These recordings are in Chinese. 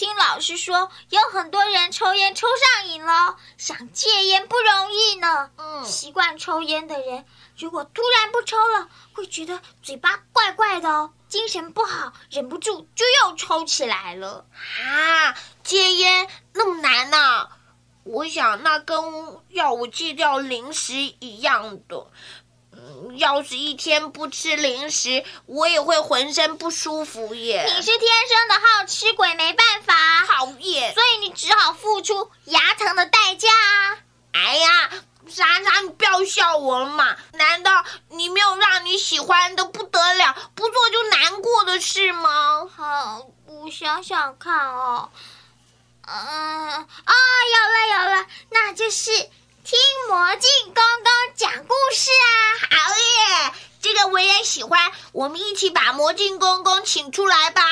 听老师说，有很多人抽烟抽上瘾了，想戒烟不容易呢。嗯，习惯抽烟的人，如果突然不抽了，会觉得嘴巴怪怪的哦，精神不好，忍不住就又抽起来了。啊，戒烟那么难呐！我想，那跟要我戒掉零食一样的。嗯，要是一天不吃零食，我也会浑身不舒服耶。你是天生的好吃鬼，没办法，讨厌。所以你只好付出牙疼的代价啊！哎呀，莎莎，你不要笑我了嘛？难道你没有让你喜欢的不得了、不做就难过的事吗？好，我想想看哦。嗯啊，有了有了，那就是听魔镜公公讲故事啊！好耶，这个我也喜欢。我们一起把魔镜公公请出来吧！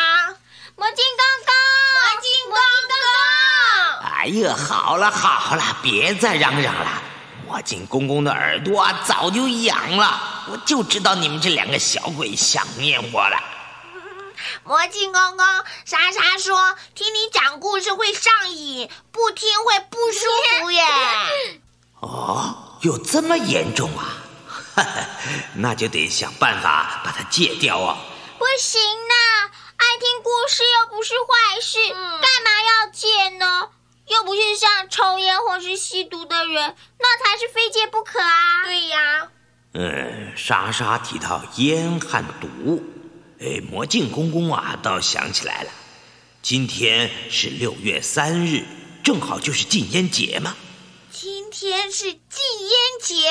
魔镜公公，魔镜公公！哎呀，好了好了，别再嚷嚷了。魔镜公公的耳朵早就痒了，我就知道你们这两个小鬼想念我了。魔镜公公，莎莎说：“听你讲故事会上瘾，不听会不舒服耶。”哦，有这么严重啊？那就得想办法把它戒掉啊！不行呐，爱听故事又不是坏事，干嘛要戒呢？又不是像抽烟或是吸毒的人，那才是非戒不可啊！对呀。嗯，莎莎提到烟和毒。哎，魔镜公公啊，倒想起来了，今天是六月三日，正好就是禁烟节嘛。今天是禁烟节，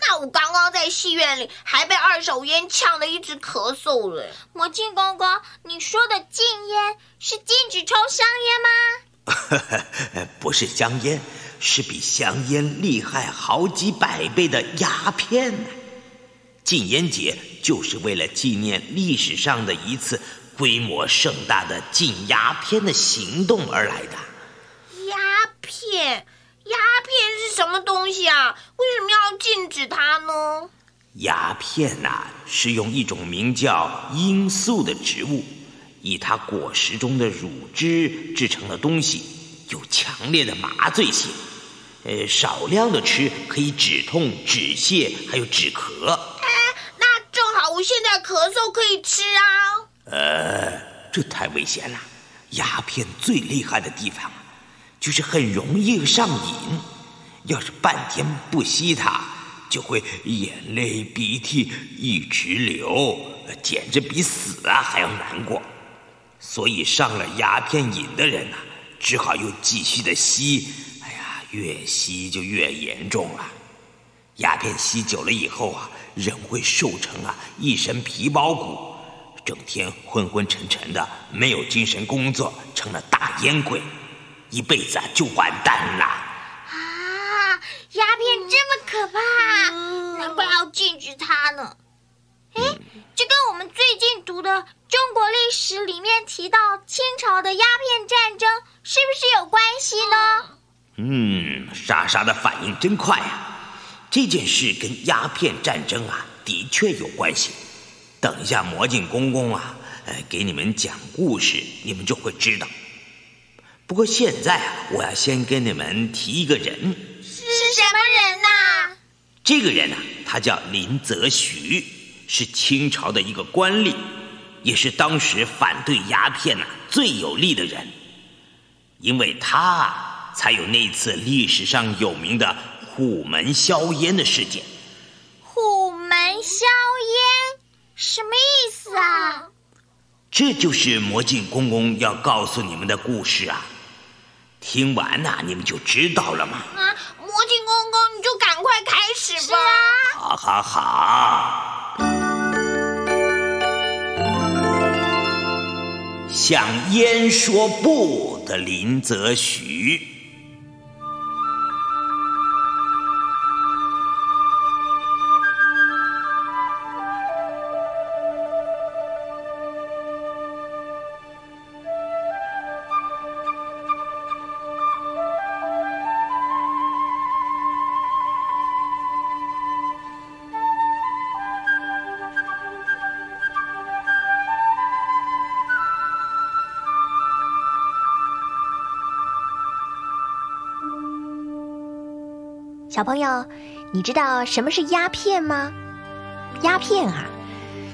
那我刚刚在戏院里还被二手烟呛得一直咳嗽了。魔镜公公，你说的禁烟是禁止抽香烟吗？不是香烟，是比香烟厉害好几百倍的鸦片呢。禁烟节就是为了纪念历史上的一次规模盛大的禁鸦片的行动而来的。鸦片，鸦片是什么东西啊？为什么要禁止它呢？鸦片呐，是用一种名叫罂粟的植物，以它果实中的乳汁制成的东西，有强烈的麻醉性。呃，少量的吃可以止痛、止泻，还有止咳。哎，那正好我现在咳嗽可以吃啊？呃，这太危险了。鸦片最厉害的地方，就是很容易上瘾。要是半天不吸它，就会眼泪鼻涕一直流，简直比死啊还要难过。所以上了鸦片瘾的人呐，只好又继续的吸。哎呀，越吸就越严重了。鸦片吸久了以后啊。人会瘦成啊一身皮包骨，整天昏昏沉沉的，没有精神工作，成了大烟鬼，一辈子啊就完蛋了。啊，鸦片这么可怕，难怪要禁止它呢。哎，这跟我们最近读的中国历史里面提到清朝的鸦片战争是不是有关系呢？嗯，莎莎的反应真快啊。这件事跟鸦片战争啊，的确有关系。等一下，魔镜公公啊，呃，给你们讲故事，你们就会知道。不过现在啊，我要先跟你们提一个人，是什么人呐？这个人呢，他叫林则徐，是清朝的一个官吏，也是当时反对鸦片呐最有力的人。因为他才有那次历史上有名的。虎门销烟的事件。虎门销烟什么意思啊？这就是魔镜公公要告诉你们的故事啊！听完呐，你们就知道了嘛。啊，魔镜公公，你就赶快开始吧。啊好好好。向烟说不的林则徐。小朋友，你知道什么是鸦片吗？鸦片啊，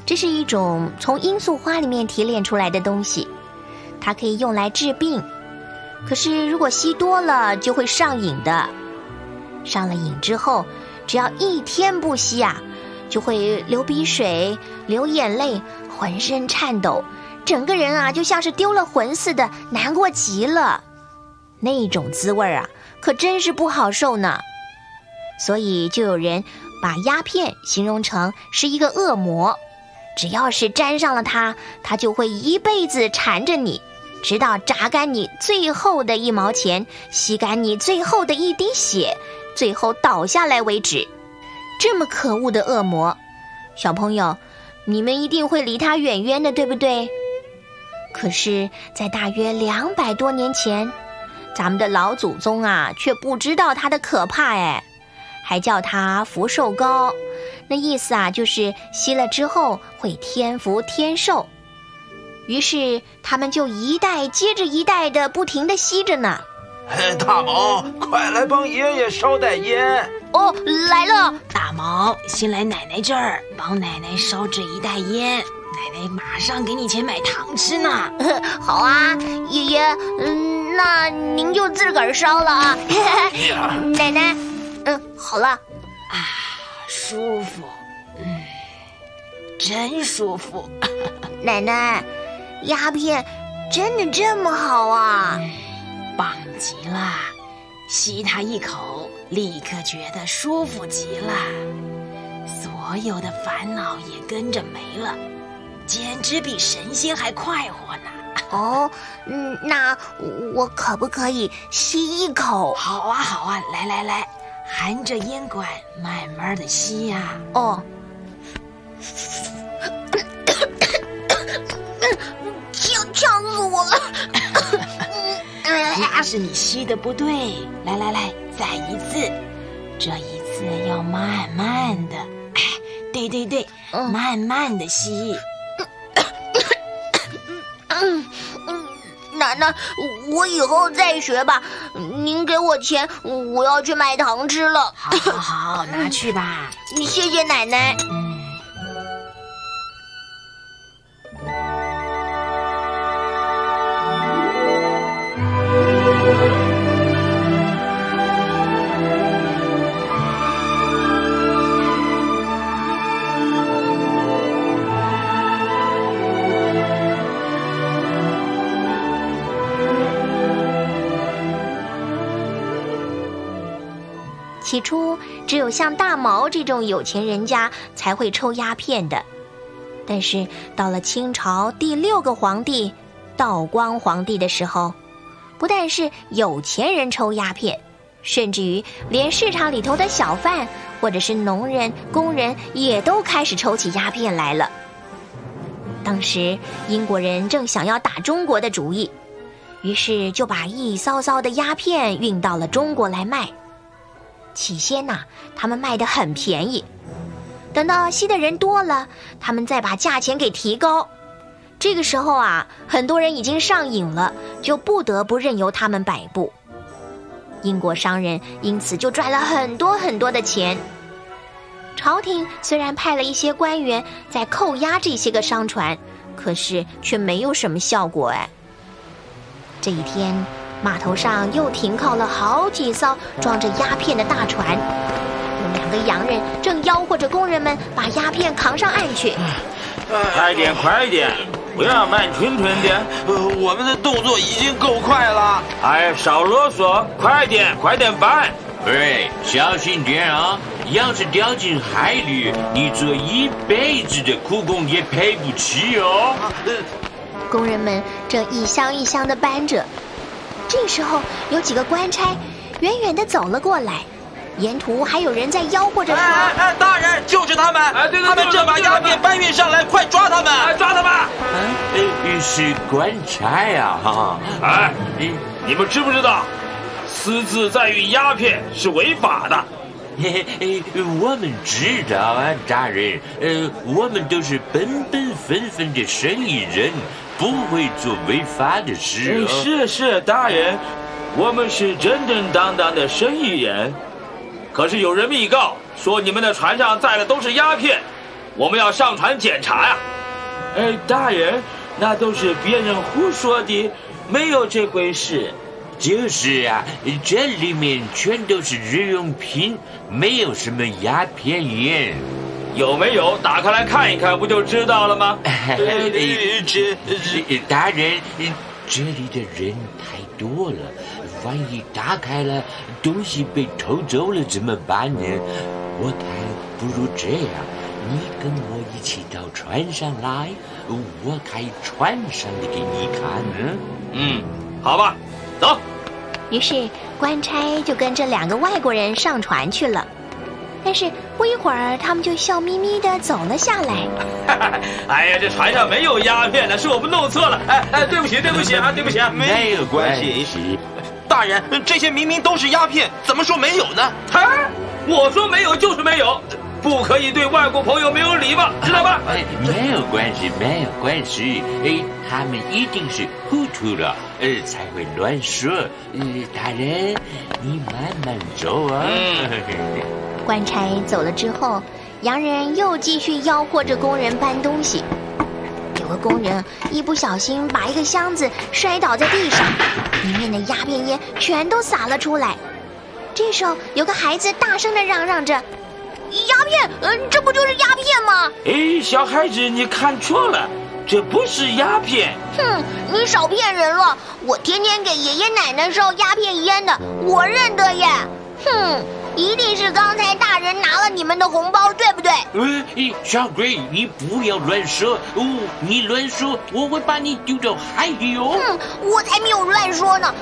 这是一种从罂粟花里面提炼出来的东西，它可以用来治病。可是如果吸多了，就会上瘾的。上了瘾之后，只要一天不吸啊，就会流鼻水、流眼泪，浑身颤抖，整个人啊就像是丢了魂似的，难过极了。那种滋味啊，可真是不好受呢。所以就有人把鸦片形容成是一个恶魔，只要是沾上了它，它就会一辈子缠着你，直到榨干你最后的一毛钱，吸干你最后的一滴血。最后倒下来为止，这么可恶的恶魔，小朋友，你们一定会离他远远的，对不对？可是，在大约两百多年前，咱们的老祖宗啊，却不知道它的可怕，哎，还叫它福寿膏，那意思啊，就是吸了之后会天福天寿。于是，他们就一代接着一代的不停的吸着呢。大毛，快来帮爷爷烧袋烟哦！来了，大毛，先来奶奶这儿帮奶奶烧这一袋烟，奶奶马上给你钱买糖吃呢。好啊，爷爷，嗯，那您就自个儿烧了啊。奶奶，嗯，好了。啊，舒服，嗯，真舒服。奶奶，鸦片真的这么好啊？棒极了，吸它一口，立刻觉得舒服极了，所有的烦恼也跟着没了，简直比神仙还快活呢。哦，嗯，那我可不可以吸一口？好啊，好啊，来来来，含着烟管，慢慢的吸呀。哦，呛呛死我了。是你吸的不对，来来来，再一次，这一次要慢慢的，哎，对对对，慢慢的吸。奶奶，我以后再学吧。您给我钱，我要去买糖吃了。好，好，好，拿去吧。谢谢奶奶。像大毛这种有钱人家才会抽鸦片的。但是到了清朝第六个皇帝道光皇帝的时候，不但是有钱人抽鸦片，甚至于连市场里头的小贩或者是农人、工人也都开始抽起鸦片来了。当时英国人正想要打中国的主意，于是就把一骚骚的鸦片运到了中国来卖。起先呐，他们卖的很便宜，等到吸的人多了，他们再把价钱给提高。这个时候啊，很多人已经上瘾了，就不得不任由他们摆布。英国商人因此就赚了很多很多的钱。朝廷虽然派了一些官员在扣押这些个商船，可是却没有什么效果哎。这一天。码头上又停靠了好几艘装着鸦片的大船，有两个洋人正吆喝着工人们把鸦片扛上岸去。快点，快点，不要慢吞吞的。呃，我们的动作已经够快了。哎，少啰嗦，快点，快点搬。喂，小心点啊！要是掉进海里，你做一辈子的苦工也赔不起哦。工人们正一箱一箱的搬着。这时候，有几个官差远远的走了过来，沿途还有人在吆喝着说：“哎哎，大人，就是他们！哎，他们正把鸦片搬运上来，快抓他们！抓他们！”哎，是官差呀！哈哈，哎，你你们知不知道，私自在运鸦片是违法的？嘿嘿，我们知道啊，大人。呃，我们都是本本分分的生意人。不会做违法的事。是是，大人，我们是正正当当的生意人。可是有人密告说你们的船上载的都是鸦片，我们要上船检查呀。哎，大人，那都是别人胡说的，没有这回事。就是啊，这里面全都是日用品，没有什么鸦片烟。有没有？打开来看一看，不就知道了吗？这这大人，这里的人太多了，万一打开了，东西被偷走了怎么办呢？我看不如这样，你跟我一起到船上来，我开船上的给你看。嗯嗯，好吧，走。于是官差就跟这两个外国人上船去了。但是不一会儿，他们就笑眯眯的走了下来。哎呀，这船上没有鸦片呢，是我们弄错了。哎哎，对不起，对不起啊，对不起啊，没有关系。大人，这些明明都是鸦片，怎么说没有呢？啊，我说没有就是没有，不可以对外国朋友没有礼貌，知道吧？哎，没有关系，没有关系。哎，他们一定是糊涂了，呃，才会乱说。呃，大人，你慢慢走啊。官差走了之后，洋人又继续吆喝着工人搬东西。有个工人一不小心把一个箱子摔倒在地上，里面的鸦片烟全都洒了出来。这时候，有个孩子大声的嚷嚷着：“鸦片，嗯，这不就是鸦片吗？”哎，小孩子，你看错了，这不是鸦片。哼，你少骗人了！我天天给爷爷奶奶烧鸦片烟的，我认得耶。哼。一定是刚才大人拿了你们的红包，对不对？呃，小鬼，你不要乱说哦！你乱说，我会把你丢到海里哦！哼，我才没有乱说呢！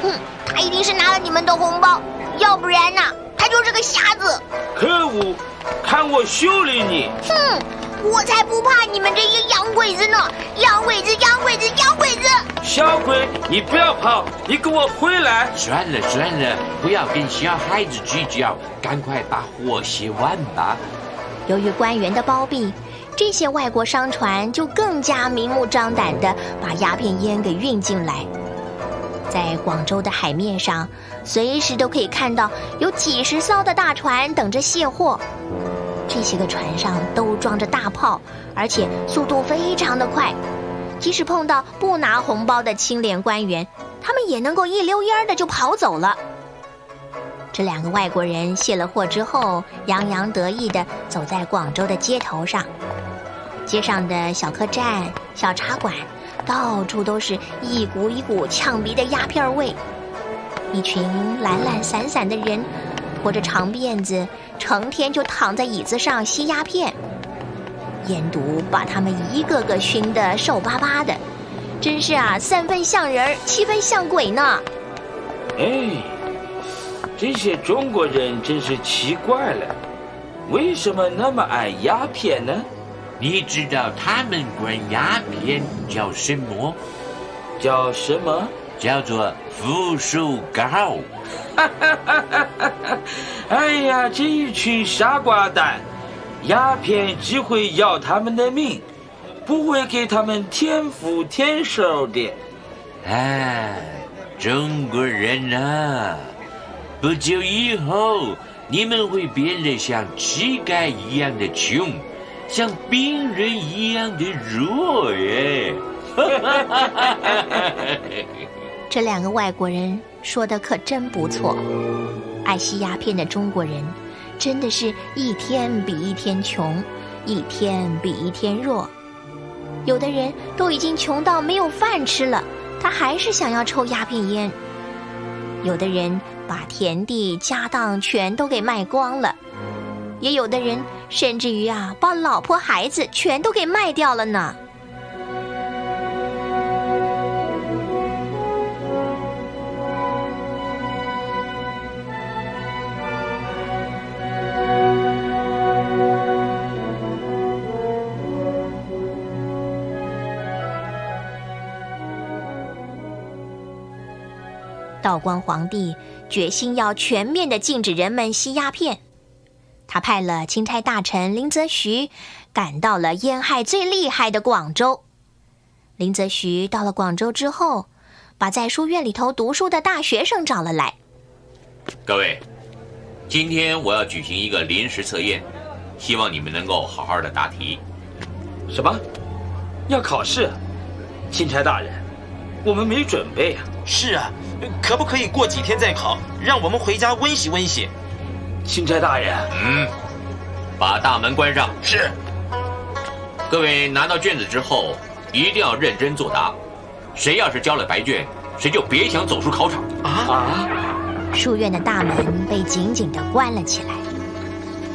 哼，他一定是拿了你们的红包，要不然呢，他就是个瞎子！可恶，看我修理你！哼！我才不怕你们这些洋鬼子呢！洋鬼子，洋鬼子，洋鬼子！小鬼，你不要跑，你给我回来！算了算了，不要跟小孩子计较，赶快把货写完吧。由于官员的包庇，这些外国商船就更加明目张胆的把鸦片烟给运进来。在广州的海面上，随时都可以看到有几十艘的大船等着卸货。这些个船上都装着大炮，而且速度非常的快。即使碰到不拿红包的清廉官员，他们也能够一溜烟的就跑走了。这两个外国人卸了货之后，洋洋得意的走在广州的街头上。街上的小客栈、小茶馆，到处都是一股一股呛鼻的鸦片味。一群懒懒散散的人。拖着长辫子，成天就躺在椅子上吸鸦片，烟毒把他们一个个熏得瘦巴巴的，真是啊，三分像人，七分像鬼呢。哎，这些中国人真是奇怪了，为什么那么爱鸦片呢？你知道他们管鸦片叫什么？叫什么？叫做福寿膏。哈哈哈哈哈！哎呀，这一群傻瓜蛋，鸦片只会要他们的命，不会给他们添福添寿的。哎，中国人啊，不久以后你们会变得像乞丐一样的穷，像病人一样的弱耶！这两个外国人。说的可真不错，爱吸鸦片的中国人，真的是一天比一天穷，一天比一天弱。有的人都已经穷到没有饭吃了，他还是想要抽鸦片烟。有的人把田地家当全都给卖光了，也有的人甚至于啊，把老婆孩子全都给卖掉了呢。光皇帝决心要全面的禁止人们吸鸦片，他派了钦差大臣林则徐赶到了烟害最厉害的广州。林则徐到了广州之后，把在书院里头读书的大学生找了来。各位，今天我要举行一个临时测验，希望你们能够好好的答题。什么？要考试？钦差大人，我们没准备啊。是啊，可不可以过几天再考，让我们回家温习温习？钦差大人，嗯，把大门关上。是。各位拿到卷子之后，一定要认真作答。谁要是交了白卷，谁就别想走出考场。啊啊！书院的大门被紧紧地关了起来，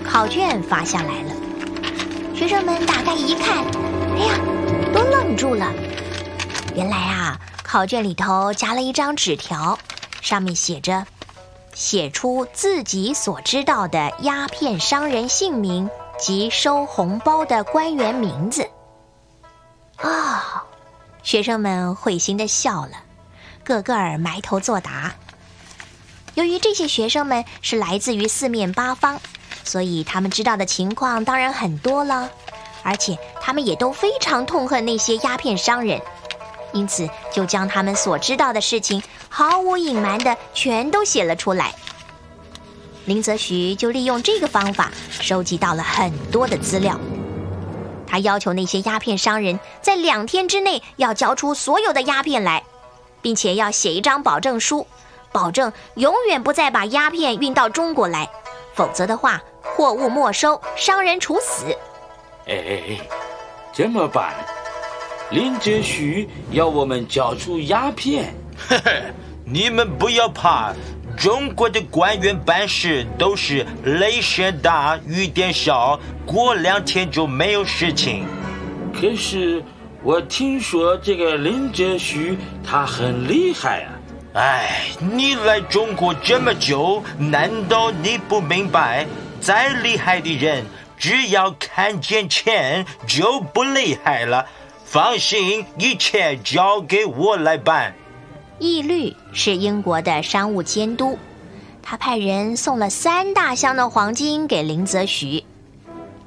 考卷发下来了。学生们打开一看，哎呀，都愣住了。原来啊，考卷里头夹了一张纸条，上面写着：“写出自己所知道的鸦片商人姓名及收红包的官员名字。”啊，学生们会心的笑了，个个儿埋头作答。由于这些学生们是来自于四面八方，所以他们知道的情况当然很多了，而且他们也都非常痛恨那些鸦片商人，因此就将他们所知道的事情毫无隐瞒的全都写了出来。林则徐就利用这个方法收集到了很多的资料，他要求那些鸦片商人在两天之内要交出所有的鸦片来，并且要写一张保证书。保证永远不再把鸦片运到中国来，否则的话，货物没收，商人处死。哎哎哎，这么办？林则徐要我们交出鸦片。嘿嘿，你们不要怕，中国的官员办事都是雷声大雨点小，过两天就没有事情。可是我听说这个林则徐他很厉害啊。哎，你来中国这么久，难道你不明白？再厉害的人，只要看见钱就不厉害了。放心，一切交给我来办。义律是英国的商务监督，他派人送了三大箱的黄金给林则徐。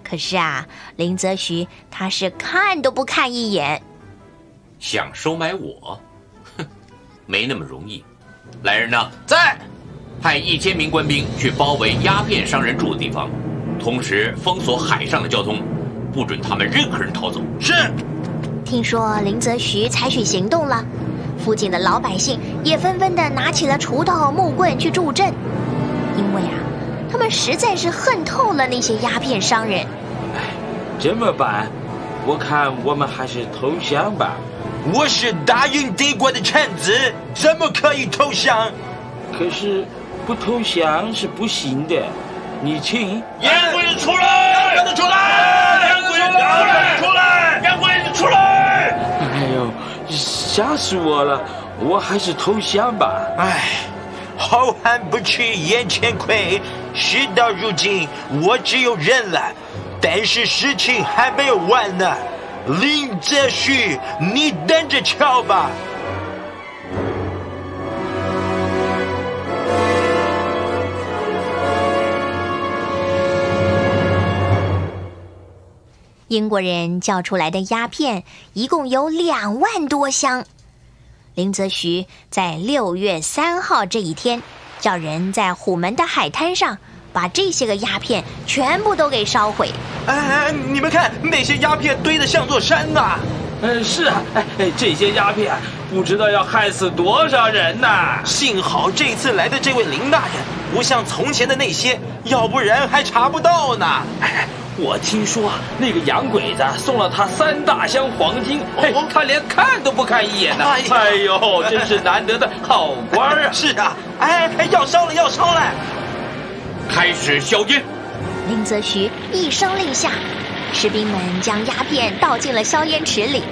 可是啊，林则徐他是看都不看一眼。想收买我？哼 没那么容易，来人呐，在，派一千名官兵去包围鸦片商人住的地方，同时封锁海上的交通，不准他们任何人逃走。是。听说林则徐采取行动了，附近的老百姓也纷纷的拿起了锄头、木棍去助阵，因为啊，他们实在是恨透了那些鸦片商人。哎，这么办？我看我们还是投降吧。我是大英帝国的臣子，怎么可以投降？可是不投降是不行的。你请烟鬼子出来！洋鬼子出来！洋鬼子出来！出来！洋鬼子出来！哎呦，吓死我了！我还是投降吧。哎，好汉不吃眼前亏，事到如今，我只有认了。但是事情还没有完呢。林则徐，你等着瞧吧！英国人叫出来的鸦片一共有两万多箱。林则徐在六月三号这一天，叫人在虎门的海滩上。把这些个鸦片全部都给烧毁！哎哎，你们看那些鸦片堆得像座山呐！嗯，是啊，哎哎，这些鸦片不知道要害死多少人呐！幸好这次来的这位林大人不像从前的那些，要不然还查不到呢。哎，我听说那个洋鬼子送了他三大箱黄金，嘿，他连看都不看一眼呢！哎呦，真是难得的好官啊！是啊，哎，要烧了，要烧了！开始硝烟。林则徐一声令下，士兵们将鸦片倒进了硝烟池里。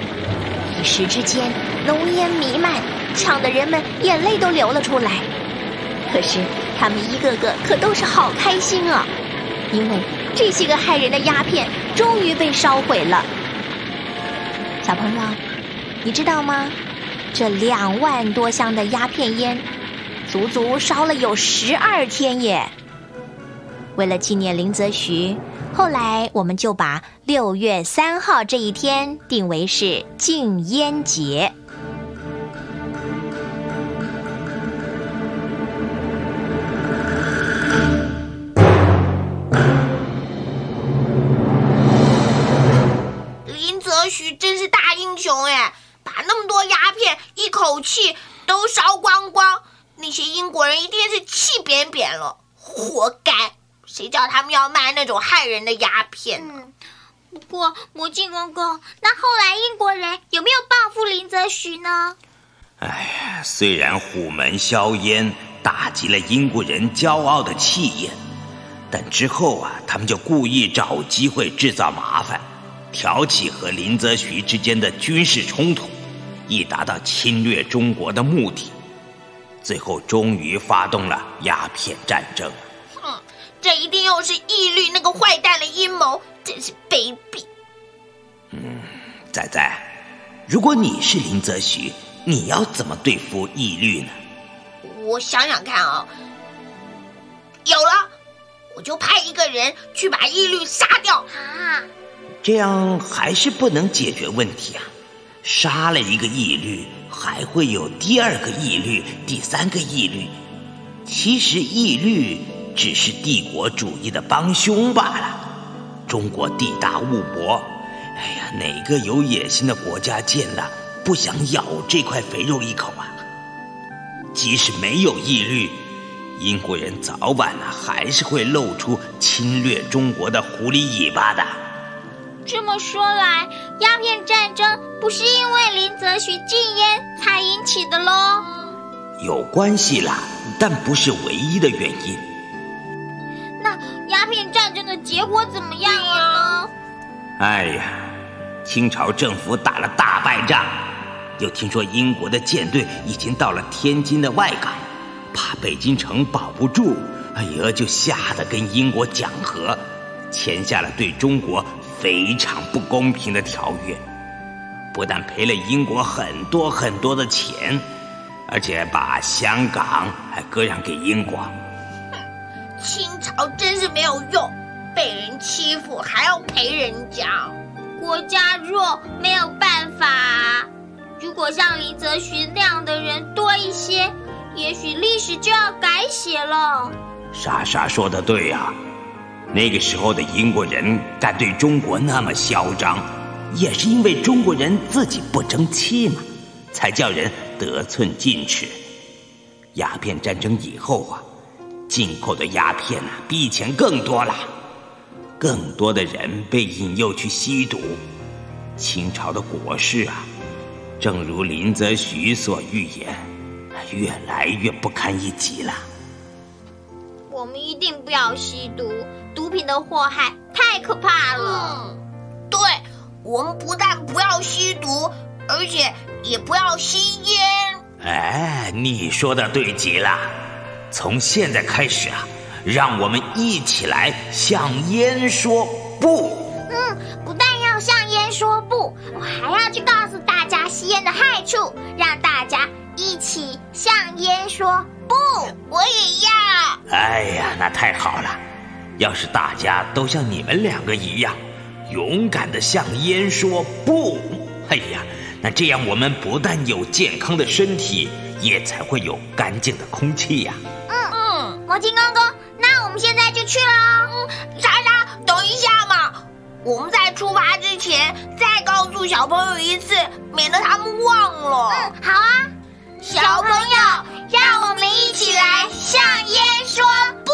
一时之间，浓烟弥漫，呛得人们眼泪都流了出来。可是他们一个个可都是好开心啊，因为这些个害人的鸦片终于被烧毁了。小朋友，你知道吗？这两万多箱的鸦片烟，足足烧了有十二天耶！为了纪念林则徐，后来我们就把六月三号这一天定为是禁烟节。一口气都烧光光，那些英国人一定是气扁扁了，活该！谁叫他们要卖那种害人的鸦片呢？不过魔镜公公，那后来英国人有没有报复林则徐呢？哎呀，虽然虎门硝烟打击了英国人骄傲的气焰，但之后啊，他们就故意找机会制造麻烦，挑起和林则徐之间的军事冲突，以达到侵略中国的目的。最后终于发动了鸦片战争。哼，这一定又是义律那个坏蛋的阴谋。真是卑鄙！嗯，仔仔，如果你是林则徐，你要怎么对付义律呢？我想想看啊，有了，我就派一个人去把义律杀掉啊！这样还是不能解决问题啊！杀了一个义律，还会有第二个义律、第三个义律。其实义律只是帝国主义的帮凶罢了。中国地大物博，哎呀，哪个有野心的国家见了不想咬这块肥肉一口啊？即使没有义律，英国人早晚呢还是会露出侵略中国的狐狸尾巴的。这么说来，鸦片战争不是因为林则徐禁烟才引起的喽？有关系啦，但不是唯一的原因。那鸦片战争的结果怎么样了呢？哎呀，清朝政府打了大败仗，又听说英国的舰队已经到了天津的外港，怕北京城保不住，哎呀，就吓得跟英国讲和，签下了对中国非常不公平的条约，不但赔了英国很多很多的钱，而且把香港还割让给英国。清朝真是没有用，被人欺负还要赔人家，国家弱没有办法。如果像林则徐那样的人多一些，也许历史就要改写了。莎莎说的对呀，那个时候的英国人敢对中国那么嚣张，也是因为中国人自己不争气嘛，才叫人得寸进尺。鸦片战争以后啊。进口的鸦片呢，比以前更多了，更多的人被引诱去吸毒。清朝的国事啊，正如林则徐所预言，越来越不堪一击了。我们一定不要吸毒，毒品的祸害太可怕了。对，我们不但不要吸毒，而且也不要吸烟。哎，你说的对极了。从现在开始啊，让我们一起来向烟说不。嗯，不但要向烟说不，我还要去告诉大家吸烟的害处，让大家一起向烟说不。我也要。哎呀，那太好了！要是大家都像你们两个一样，勇敢的向烟说不，哎呀，那这样我们不但有健康的身体，也才会有干净的空气呀。魔镜刚哥，那我们现在就去了。嗯，莎莎，等一下嘛，我们在出发之前再告诉小朋友一次，免得他们忘了。嗯，好啊，小朋友，让我们一起来向烟说不。